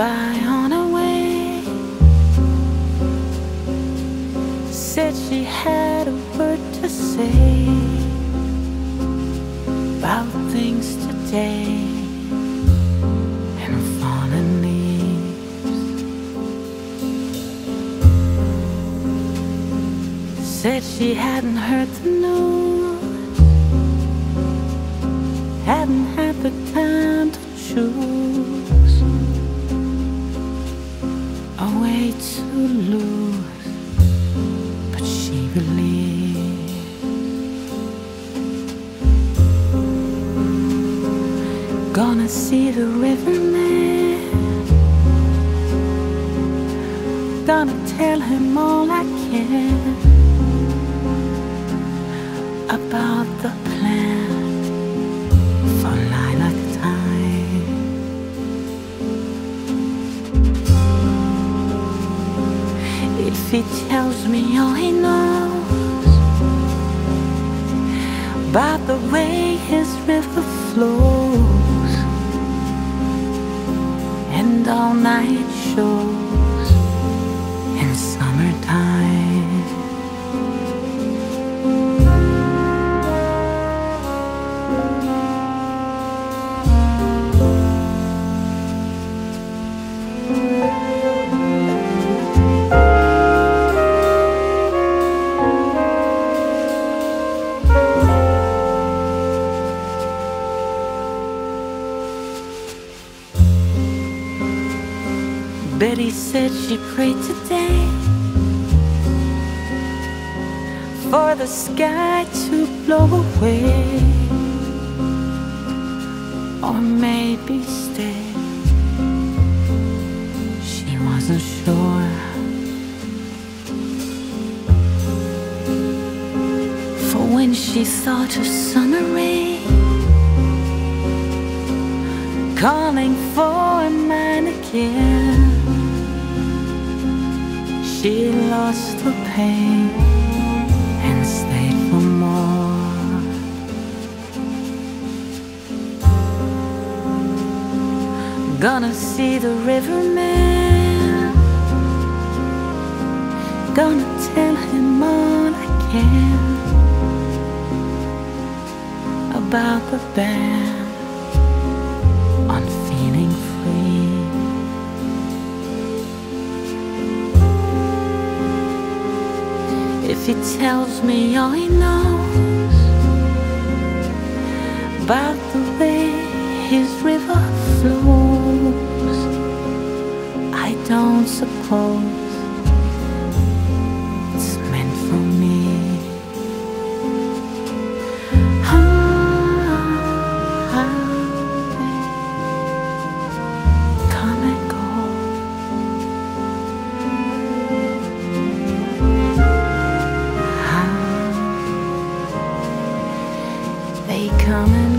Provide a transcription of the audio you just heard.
by on her way. Said she had a word to say about things today and fallen leaves. Said she hadn't heard the news, hadn't had the time to choose lose, but she believed. Gonna see the riverman. Gonna tell him all I can about the plan for lilac he tells me all he knows about the way his river flows and all night shows Betty said she prayed today for the sky to blow away or maybe stay. She wasn't sure. For when she thought of summer rain calling for mine again. Lost the pain and stayed for more. Gonna see the riverman. Gonna tell him all I can about the band If he tells me all he knows about the way his river flows, I don't suppose coming.